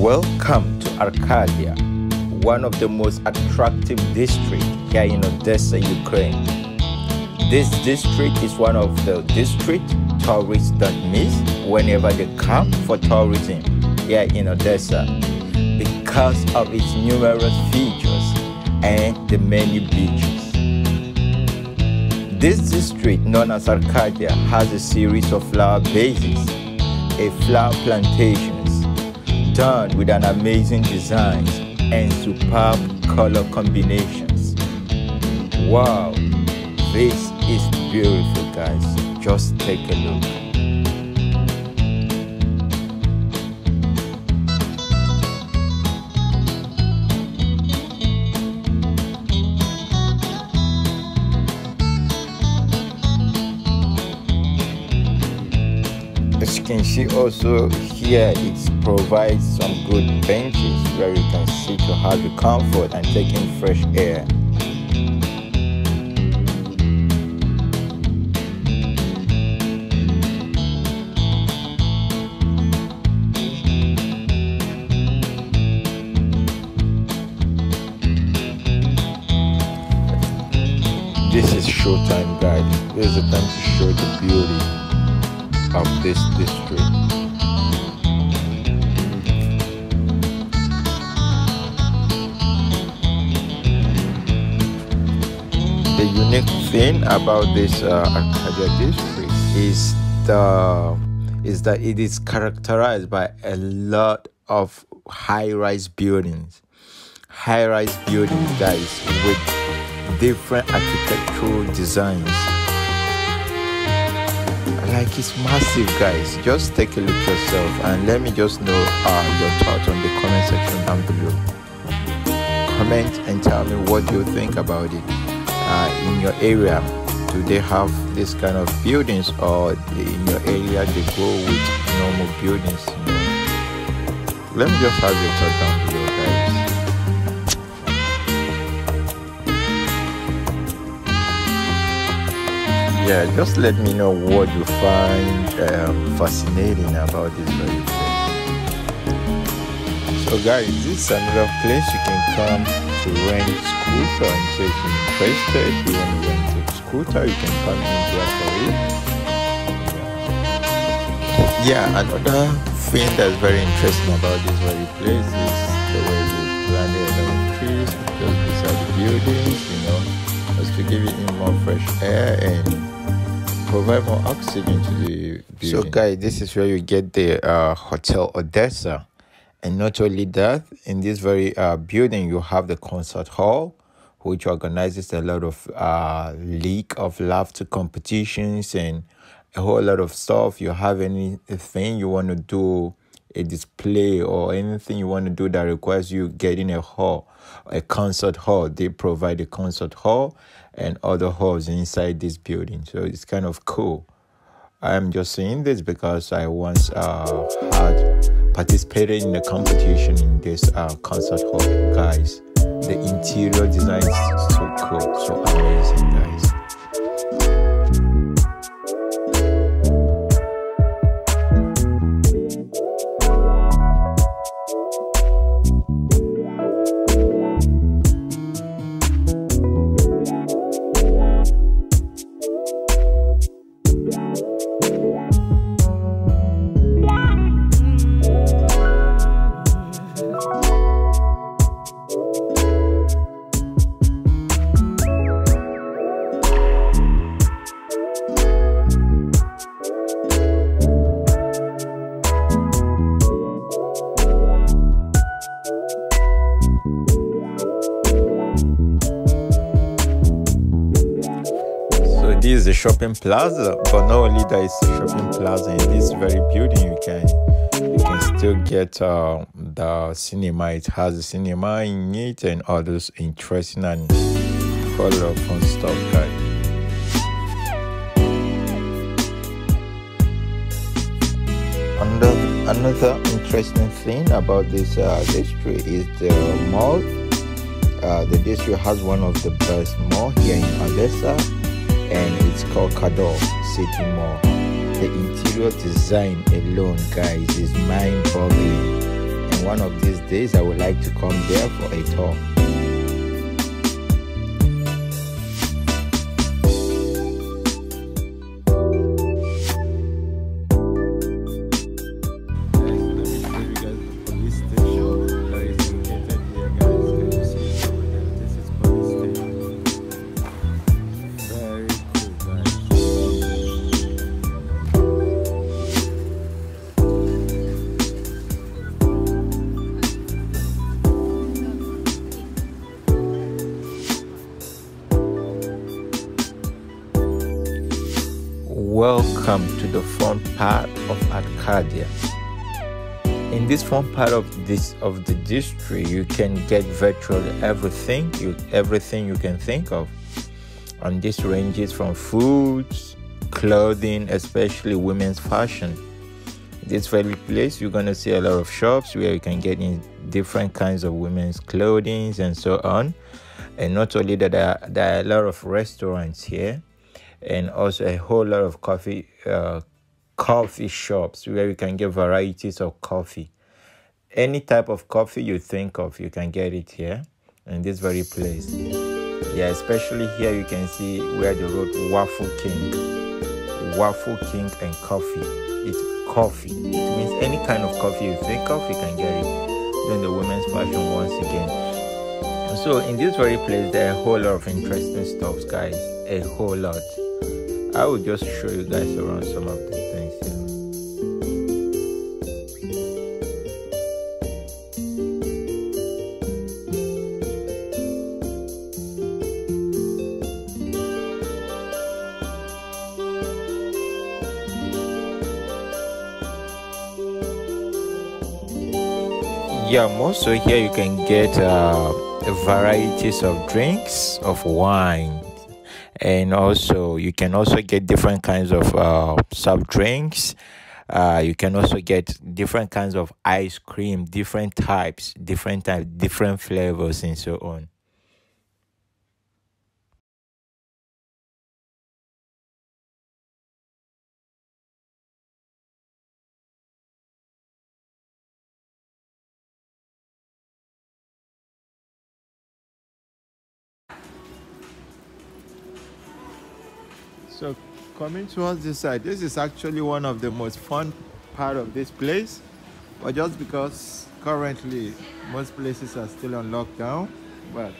Welcome to Arcadia, one of the most attractive districts here in Odessa, Ukraine. This district is one of the districts tourists don't miss whenever they come for tourism here in Odessa because of its numerous features and the many beaches. This district, known as Arcadia, has a series of flower bases, a flower plantations, done with an amazing designs and superb color combinations. Wow, this is beautiful, guys. Just take a look. As you can see also here it provides some good benches where you can sit to have your comfort and take in fresh air. This is showtime guys. This is the time to show the beauty of this district. Thing about this uh, district is the is that it is characterized by a lot of high-rise buildings, high-rise buildings, guys, with different architectural designs. Like it's massive guys. Just take a look yourself and let me just know uh, your thoughts on the comment section down below. Comment and tell me what you think about it uh, in your area? Do they have this kind of buildings or in your area they go with normal buildings you know? let me just have your thoughts down below guys. Yeah just let me know what you find um, fascinating about this very place. So guys this is another place you can come to rent scooter in case you're interested if you want to rent a scooter you can come in here for it yeah another thing that's very interesting about this very place is the way they planted a lot of trees just beside the buildings you know just to give it more fresh air and provide more oxygen to the building. So, guys, this is where you get the uh, Hotel Odessa. And not only that, in this very uh, building, you have the concert hall, which organizes a lot of uh, league of laughter competitions and a whole lot of stuff. You have anything you want to do, a display or anything you want to do that requires you getting a hall, a concert hall. They provide a concert hall and other halls inside this building. So it's kind of cool. I'm just saying this because I once uh, had participated in a competition in this uh, concert hall, guys. The interior design is so cool, so amazing, guys. Shopping plaza but not only that it's a shopping plaza in this very building you can you can still get uh, the cinema. It has a cinema in it and others interesting and fun stuff guys. Another another interesting thing about this uh, district is the mall. Uh, the district has one of the best mall here in Odessa and it's called Kadorr City Mall. The interior design alone, guys, is mind-boggling. And one of these days I would like to come there for a tour. The front part of Arcadia. In this front part of this of the district, you can get virtually everything you everything you can think of. And this ranges from foods, clothing, especially women's fashion. This very place, you're gonna see a lot of shops where you can get in different kinds of women's clothing and so on. And not only that, there are, there are a lot of restaurants here and also a whole lot of coffee uh, coffee shops where you can get varieties of coffee. Any type of coffee you think of, you can get it here in this very place. Yeah, especially here you can see where the road Waffle King, Waffle King and coffee. It's coffee. It means any kind of coffee you think of, you can get it. Then the women's fashion once again. So in this very place, there are a whole lot of interesting stuff, guys. A whole lot. I will just show you guys around some of the things here. Yeah, also here you can get uh, varieties of drinks, of wine, and also you can also get different kinds of uh, soft drinks. Uh, you can also get different kinds of ice cream different types different types different flavors and so on So coming towards this side, this is actually one of the most fun part of this place. But just because currently most places are still on lockdown, but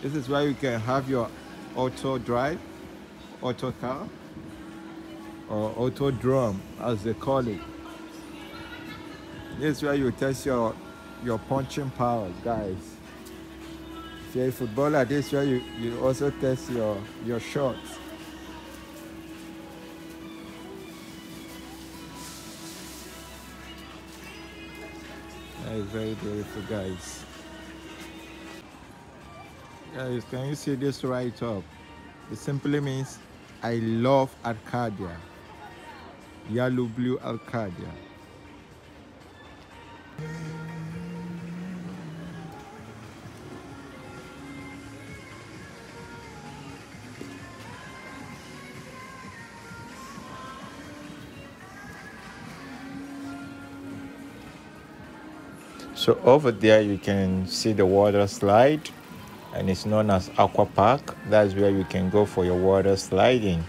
this is where you can have your auto drive, auto car, or autodrome as they call it. This is where you test your your punching power, guys. If you're a footballer, this is where you, you also test your, your shots. Is very beautiful, guys. Guys, can you see this right up? It simply means I love Arcadia. Yellow blue Arcadia. So over there you can see the water slide and it's known as Aqua Park. That's where you can go for your water sliding.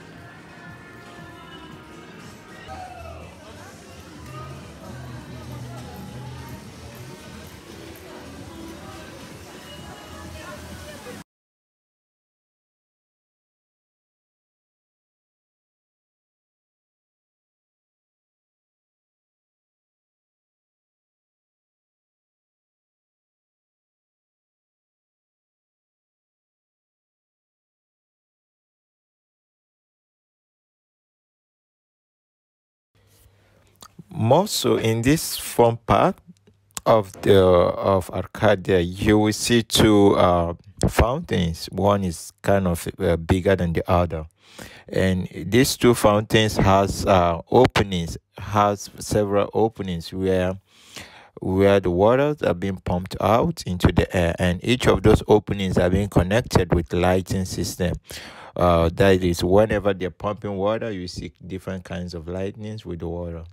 More so in this front part of the of Arcadia, you will see two uh, fountains. One is kind of uh, bigger than the other, and these two fountains has uh, openings, has several openings where where the waters are being pumped out into the air. And each of those openings are being connected with lighting system uh, that is whenever they're pumping water you see different kinds of lightnings with the water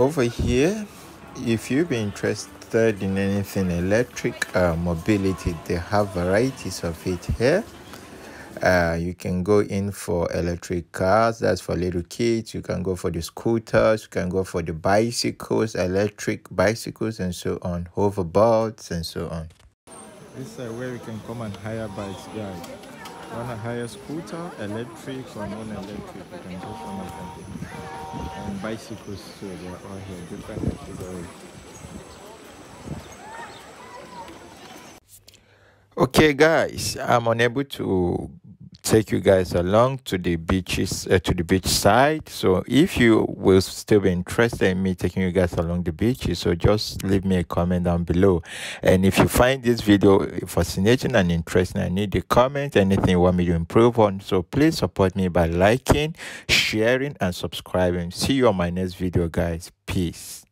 over here if you've been interested in anything electric uh, mobility they have varieties of it here. Uh, you can go in for electric cars that's for little kids. You can go for the scooters you can go for the bicycles electric bicycles and so on hoverboards and so on. This is where you can come and hire bikes guys want to hire scooter electric or non-electric you can go from them and bicycles too they're all here different categories. Okay guys i'm unable to take you guys along to the beaches uh, to the beach side. So if you will still be interested in me taking you guys along the beaches so just leave me a comment down below. And if you find this video fascinating and interesting i need a comment anything you want me to improve on. So please support me by liking sharing and subscribing. See you on my next video guys. Peace